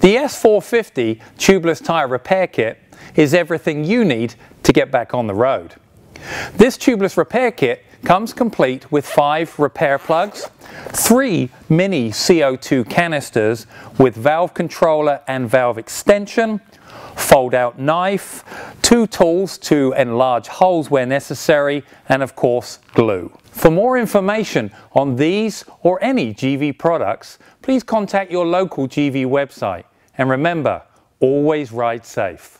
The S450 tubeless tyre repair kit is everything you need to get back on the road. This tubeless repair kit comes complete with five repair plugs, three mini CO2 canisters with valve controller and valve extension, fold out knife, two tools to enlarge holes where necessary, and of course glue. For more information on these or any GIVI products, please contact your local GIVI website. And remember, always ride safe.